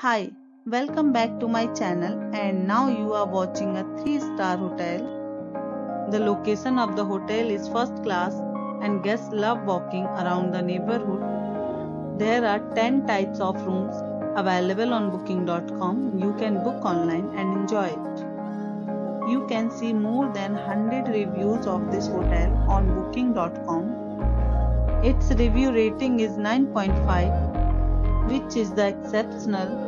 Hi, welcome back to my channel and now you are watching a 3 star hotel. The location of the hotel is first class and guests love walking around the neighborhood. There are 10 types of rooms available on booking.com. You can book online and enjoy it. You can see more than 100 reviews of this hotel on booking.com. Its review rating is 9.5 which is the exceptional.